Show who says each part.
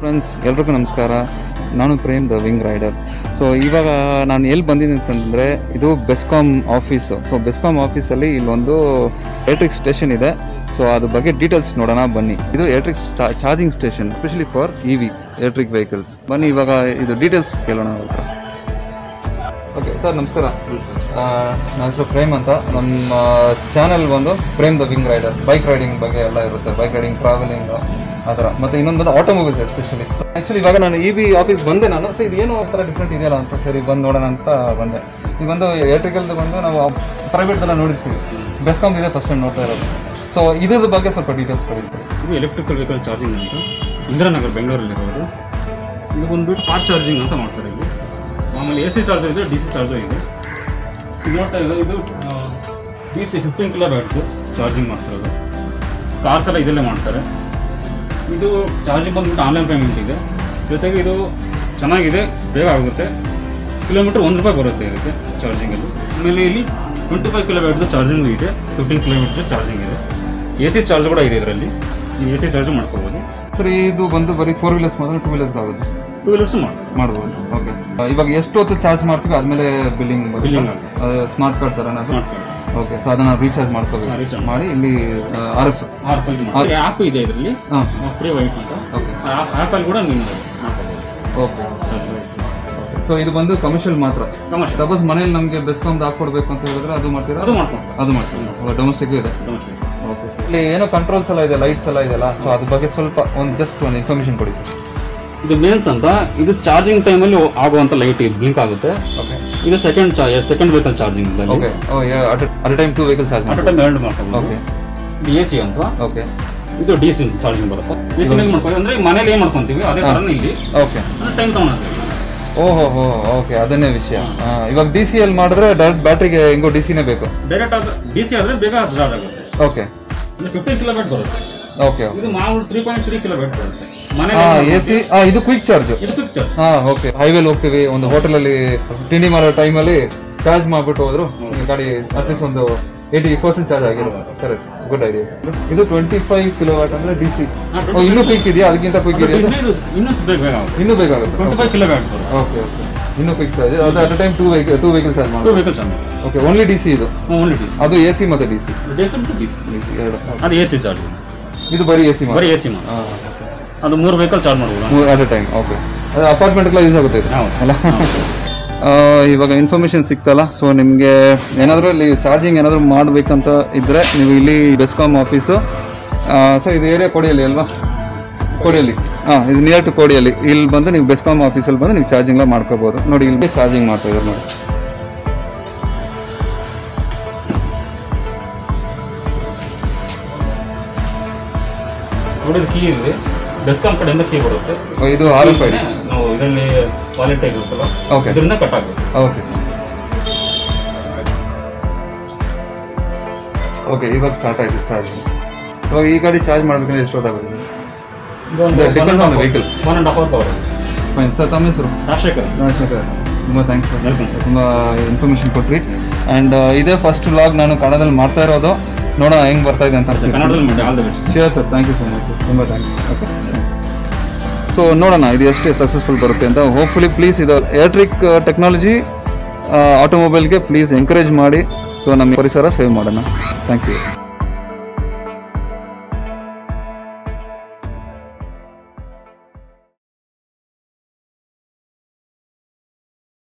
Speaker 1: Friends ಎಲ್ರಿಗೂ ನಮಸ್ಕಾರ. ನಾನು Prem the wing rider so ಇವಾಗ ನಾನು ಎಲ್ಲಿ ಬಂದಿದ್ದೀನಿ ಅಂತಂದರೆ, ಇದು ಬೆಸ್ಕಾಮ್ ಆಫೀಸು ಸೊ ಬೆಸ್ಕಾಮ್ ಆಫೀಸಲ್ಲಿ ಇಲ್ಲೊಂದು ಎಲೆಕ್ಟ್ರಿಕ್ ಸ್ಟೇಷನ್ ಇದೆ. ಸೊ ಅದ್ರ ಬಗ್ಗೆ ಡೀಟೇಲ್ಸ್ ನೋಡೋಣ, ಬನ್ನಿ. ಇದು electric charging station specially for E V electric vehicles ಬನ್ನಿ, ಇವಾಗ ಇದು ಡೀಟೇಲ್ಸ್ ಕೇಳೋಣ. ಓಕೆ ಸರ್ ನಮಸ್ಕಾರ. ಆ, ನನ್ನ ಹೆಸರು ಪ್ರೇಮ್ ಅಂತ. ನಮ್ಮ ಚಾನೆಲ್ ಬಂದು Prem the wing rider. Bike riding ಬಗ್ಗೆ ಎಲ್ಲ ಇರುತ್ತೆ. ಬೈಕ್ ರೈಡಿಂಗ್ ಟ್ರಾವೆಲಿಂಗ್ ಆ ಥರ. ಮತ್ತು ಇನ್ನೊಂದು ಬಂದು ಆಟೋಮೊಬೈಲ್ಸ್ ಎಸ್ಪೆಷಲಿ ಆ್ಯಕ್ಚುಲಿ ಇವಾಗ ನಾನು ಇ ಬಿ ಆಫೀಸ್ ಬಂದೆ ನಾನು. ಸೊ ಇದು ಏನೋ ಥರ ಡಿಫ್ರೆಂಟ್ ಇದೆಯಲ್ಲ ಅಂತ ಸರಿ ಬಂದು ನೋಡೋಣ ಅಂತ ಬಂದೆ. ಈಗ ಬಂದು ಎಲೆಕ್ಟ್ರಿಕಲ್ದು ಬಂದು ನಾವು ಪ್ರೈವೇಟ್ದೆಲ್ಲ ನೋಡಿರ್ತೀವಿ. ಬೆಸ್ಕಾಮ್ ಇದೆ ಫಸ್ಟ್ ಟೈಮ್ ನೋಡ್ತಾ ಇರೋದು. ಸೊ ಇದ್ರ ಬಗ್ಗೆ ಸ್ವಲ್ಪ ಡೀಟೇಲ್ಸ್ ಕೊಡಿರ್ತೀವಿ
Speaker 2: ಇದು ಎಲೆಕ್ಟ್ರಿಕಲ್ ವೆಹಿಕಲ್ ಚಾರ್ಜಿಂಗ್ ಅಂತ. ಇಂದಿರಾನಗರ್ ಬೆಂಗಳೂರಲ್ಲಿರೋದು. ಇದು ಬಂದುಬಿಟ್ಟು ಫಾಸ್ಟ್ ಚಾರ್ಜಿಂಗ್ ಅಂತ ಮಾಡ್ತಾರೆ ಇದು ಆಮೇಲೆ ಎ ಸಿ ಚಾರ್ಜರ್ ಇದೆ ಡಿ ಸಿ ಚಾರ್ಜರ್ ಇದೆ. ಇದು ನೋಡ್ತಾ ಇದು D C fifteen kilo watts charging ಮಾಡ್ತಿರೋದು ಕಾರ್ಸ್ ಎಲ್ಲ ಇದರಲ್ಲೇ ಮಾಡ್ತಾರೆ. ಇದು ಚಾರ್ಜಿಂಗ್ ಬಂದ್ಬಿಟ್ಟು ಆನ್ಲೈನ್ ಪೇಮೆಂಟ್ ಇದೆ. ಜೊತೆಗೆ ಇದು ಚೆನ್ನಾಗಿದೆ, ಬೇಗ ಆಗುತ್ತೆ. ಕಿಲೋಮೀಟ್ರ್ ಒಂದು ರೂಪಾಯಿ ಬರುತ್ತೆ ಇದಕ್ಕೆ ಚಾರ್ಜಿಂಗಲ್ಲಿ ಆಮೇಲೆ ಇಲ್ಲಿ ಟ್ವೆಂಟಿ ಫೈವ್ ಕಿಲೋ ಬ್ಯಾಟ್ದು ಚಾರ್ಜಿಂಗ್ ಇದೆ. ಫಿಫ್ಟೀನ್ ಕಿಲೋಮೀಟ್ರ್ ಚಾರ್ಜಿಂಗ್ ಇದೆ. ಎ ಸಿ ಚಾರ್ಜ್ ಕೂಡ ಇದೆ ಇದರಲ್ಲಿ. ನೀವು ಎ ಸಿ ಚಾರ್ಜ್ ಮಾಡ್ಕೊಬೋದು.
Speaker 1: ಸರಿ, ಇದು ಬಂದು ಬರೀ ಫೋರ್ ವೀಲರ್ಸ್ ಮಾತ್ರ ಟೂ ವೀಲರ್ಸ್ ಆಗುತ್ತೆ
Speaker 2: ಟೂ ವೀಲರ್ಸ್ ಮಾಡಿ
Speaker 1: ಮಾಡ್ಬೋದು. ಓಕೆ ಇವಾಗ ಎಷ್ಟು ಹೊತ್ತು ಚಾರ್ಜ್ ಮಾಡ್ತೀವಿ? ಆದ್ಮೇಲೆ ಬಿಲ್ಲಿಂಗ್ ಸ್ಮಾರ್ಟ್ ಕಾರ್ಡ್ ಥರನ ಓಕೆ ಸೊ ಅದನ್ನ ರೀಚಾರ್ಜ್ ಮಾಡ್ಕೋಬೇಕು. ಮಾಡಿ ಇಲ್ಲಿ ಆರ್ ಎಫ್
Speaker 2: ಆ್ಯಪ್ ಇದೆ ಇದರಲ್ಲಿ. ಫ್ರೀ ವೈಟ್ ಅಂತ.
Speaker 1: ಓಕೆ
Speaker 2: ಆ ಆ್ಯಪಲ್ಲಿ ಕೂಡ ನೀವು
Speaker 1: ಓಕೆ ಸೊ ಇದು ಬಂದು ಕಮರ್ಷಿಯಲ್ ಮಾತ್ರ. ಸಪೋಸ್ ಮನೇಲಿ ನಮಗೆ ಬೆಸ್ಕಾಮ್ದು ಹಾಕೊಡ್ಬೇಕು ಅಂತ ಹೇಳಿದ್ರೆ ಅದು ಮಾಡ್ತೀರಾ?
Speaker 2: ಅದು ಮಾಡ್ಕೊಂಡು
Speaker 1: ಅದು ಮಾಡ್ತೀವಿ ಡೊಮೆಸ್ಟಿಕ್ ಇದೆ? ಇಲ್ಲಿ ಏನೋ ಕಂಟ್ರೋಲ್ಸ್ ಎಲ್ಲ ಇದೆ ಲೈಟ್ಸ್ ಎಲ್ಲ ಇದೆಯಲ್ಲ ಸೊ ಅದ್ರ ಬಗ್ಗೆ ಸ್ವಲ್ಪ ಒಂದು ಜಸ್ಟ್ ಒಂದು ಇನ್ಫಾರ್ಮೇಶನ್ ಕೊಡಿ.
Speaker 2: ಇದು ಮೇನ್ಸ್ ಅಂತ ಇದು ಚಾರ್ಜಿಂಗ್ ಟೈಮಲ್ಲಿ ಆಗುವಂತ ಲೈಟ್ ಬ್ಲಿಂಕ್ ಆಗುತ್ತೆ.
Speaker 1: ಓಕೆ
Speaker 2: ಇದು second charge second vehicle charging
Speaker 1: okay at time two vehicle charge
Speaker 2: at time ಎರಡು ಮಾಡ್ಕೊಂಡು
Speaker 1: ಓಕೆ
Speaker 2: ಇದು ಎ ಸಿ ಅಂತ
Speaker 1: ಓಕೆ
Speaker 2: ಇದು ಡಿ ಸಿ ಚಾರ್ಜಿಂಗ್ ಬರುತ್ತೆ. ಎ ಸಿ ಮಾಡ್ಕೊಂಡು ಅಂದ್ರೆ ಮನೇಲಿ ಏನು ಮಾಡ್ಕೊಂತೀವಿ? ಅದೇ ತರ ಇಲ್ಲಿ.
Speaker 1: ಓಕೆ
Speaker 2: ಟೈಮ್ ತಗೊಳುತ್ತೆ.
Speaker 1: ಓಹೋ ಹೋ ಓಕೆ ಅದನ್ನೇ ವಿಷಯ. ಇವಾಗ ಡಿ ಸಿ ಎಲ್ ಮಾಡಿದ್ರೆ ಡೈರೆಕ್ಟ್ ಬ್ಯಾಟ್ರಿಗೆ ಹೆಂಗೋ ಡಿ ಸಿನೇ ಬೇಕು.
Speaker 2: ಡೈರೆಕ್ಟ್ ಆದ್ರೆ ಡಿ ಸಿ ಆದರೆ ಬೇಗ ಚಾರ್ಜ್ ಆಗುತ್ತೆ.
Speaker 1: ಓಕೆ
Speaker 2: ಫಿಫ್ಟೀನ್ ಕಿಲೋಮೀಟರ್ ಬರುತ್ತೆ.
Speaker 1: ಓಕೆ
Speaker 2: ಇದು ಮಾಮೂಲು ತ್ರೀ ಪಾಯಿಂಟ್ ತ್ರೀ ಕಿಲೋಮೀಟರ್ ಬರುತ್ತೆ.
Speaker 1: ಎ ಸಿ ಇದು ಕ್ವಿಕ್ ಚಾರ್ಜ್ ಹಾ ಓಕೆ ಹೈವೇಲಿ ಹೋಗ್ತೀವಿ. ಒಂದು ಹೋಟೆಲಲ್ಲಿ ತಿಂಡಿ ಮಾಡೋ ಅಲ್ಲಿ ಚಾರ್ಜ್ ಮಾಡ್ಬಿಟ್ಟು ಹೋದ್ರು ಗಾಡಿ ಅಟ್ಲೀಸ್ಟ್ ಒಂದು ಏಯ್ಟಿ ಪರ್ಸೆಂಟ್ ಚಾರ್ಜ್ ಆಗಿಲ್ಲ ಕರೆಕ್ಟ್ ಗುಡ್ ಐಡಿಯಾ ಇದು ಟ್ವೆಂಟಿ ಫೈವ್ ಕಿಲೋ ವಾಟ್ ಅಂದ್ರೆ ಡಿ ಸಿ ಇನ್ನೂ ಕ್ವಿಕ್ ಇದೆಯಾ? ಅದಕ್ಕಿಂತ ಕ್ವಿಕ್ ಇದೆಯಾ?
Speaker 2: ಇದು ಇನ್ನೂ
Speaker 1: ಬೇಕಾಗುತ್ತೆ ಓಕೆ ಓಕೆ ಇನ್ನೂ ಕ್ವಿಕ್ ಚಾರ್ಜ್ ಅದು at time two vehicle two vehicle charge
Speaker 2: charge
Speaker 1: okay only D C ಇದು. ಅದು ಎ ಸಿ ಮತ್ತೆ ಡಿ ಸಿ
Speaker 2: ಡಿ
Speaker 1: ಎರಡು.
Speaker 2: ಅದು ಎ ಸಿ ಚಾರ್ಜ್
Speaker 1: ಇದು ಬರೀ ಎ ಸಿ
Speaker 2: ಬರೀ ಎ ಸಿ ಮಾಡಿ ಅದು ಮೂರು ವೆಹಿಕಲ್ ಚಾರ್ಜ್ ಮಾಡ್ಬೋದು.
Speaker 1: ಅಟ್ ಟೈಮ್ ಓಕೆ ಅದು ಅಪಾರ್ಟ್ಮೆಂಟ್ಗೆಲ್ಲ ಯೂಸ್ ಆಗುತ್ತೆ. ಅಲ್ಲ? ಆ, ಇವಾಗ ಇನ್ಫಾರ್ಮೇಶನ್ ಸಿಕ್ತಲ್ಲ ಸೊ ನಿಮಗೆ ಏನಾದರೂ ಇಲ್ಲಿ ಚಾರ್ಜಿಂಗ್ ಏನಾದರೂ ಮಾಡಬೇಕಂತ ಇದ್ದರೆ ನೀವು ಇಲ್ಲಿ ಬೆಸ್ಕಾಮ್ ಆಫೀಸು ಸೊ ಇದು ಏರಿಯಾ ಕೊಡಿಯಲ್ಲಿ ಅಲ್ವಾ? ಕೊಡಿಯಲ್ಲಿ ಹಾಂ ಇದು ನಿಯರ್ ಟು ಕೊಡಿಯಲ್ಲಿ ಇಲ್ಲಿ ಬಂದು ನೀವು ಬೆಸ್ಕಾಮ್ ಆಫೀಸಲ್ಲಿ ಬಂದು ನೀವು ಚಾರ್ಜಿಂಗ್ಲ ಮಾಡ್ಕೋಬೋದು. ನೋಡಿ ಇಲ್ಲಿ ಚಾರ್ಜಿಂಗ್ ಮಾಡ್ತಾ ಇದ್ದಾರೆ ನೋಡಿ.
Speaker 2: ನೋಡಿ ಕೀ ಇದೆ. ಬೆಸ್ಕಾಂ ಕಡೆಯಿಂದ ಕೀ ಬರುತ್ತೆ.
Speaker 1: ಇದು ಆರ್ ಎಫ್ ಐ ಡಿ
Speaker 2: ನಾವು ಇದರಲ್ಲಿ ವಾಲೆಟ್ ಇರುತ್ತಲ್ಲ
Speaker 1: ಓಕೆ
Speaker 2: ಇದರಿಂದ ಕಟ್ ಆಗುತ್ತೆ.
Speaker 1: ಓಕೆ ಓಕೆ ಇವಾಗ ಸ್ಟಾರ್ಟ್ ಆಯಿತು ಚಾರ್ಜ್ ಇವಾಗ ಈ ಗಾಡಿ ಚಾರ್ಜ್ ಮಾಡಬೇಕಂದ್ರೆ ಎಷ್ಟು ಹೊತ್ತಾಗುತ್ತೆ? Depends on vehicle.
Speaker 2: One and half hour
Speaker 1: fine sir ತಮ್ಮ ಹೆಸರು?
Speaker 2: ರಾಜಶೇಖರ್.
Speaker 1: ರಾಜಶೇಖರ್. ತುಂಬ ಥ್ಯಾಂಕ್ಸ್ ಸರ್.
Speaker 2: ಸರ್
Speaker 1: ತುಂಬ ಇನ್ಫಾರ್ಮೇಷನ್ ಕೊಟ್ರಿ. ಆ್ಯಂಡ್ ಇದೇ ಫಸ್ಟ್ ವ್ಲಾಗ್ ನಾನು ಕನ್ನಡದಲ್ಲಿ ಮಾಡ್ತಾ ಇರೋದು. ನೋಡೋಣ ಹೆಂಗೆ ಬರ್ತಾ ಇದೆ ಅಂತ share sir thank you so much sir ತುಂಬ ಥ್ಯಾಂಕ್ಸ್ ಓಕೆ ಸೊ ನೋಡೋಣ ಇದು ಎಷ್ಟು ಸಕ್ಸಸ್ಫುಲ್ ಬರುತ್ತೆ ಅಂತ. ಹೋಪ್ಫುಲಿ ಪ್ಲೀಸ್ ಇದು ಎಲೆಕ್ಟ್ರಿಕ್ ಟೆಕ್ನಾಲಜಿ ಆಟೋಮೊಬೈಲ್ಗೆ ಪ್ಲೀಸ್ ಎಂಕರೇಜ್ ಮಾಡಿ. ಸೊ ನಮ್ಮ ಪರಿಸರ ಸೇವ್ ಮಾಡೋಣ. Thank you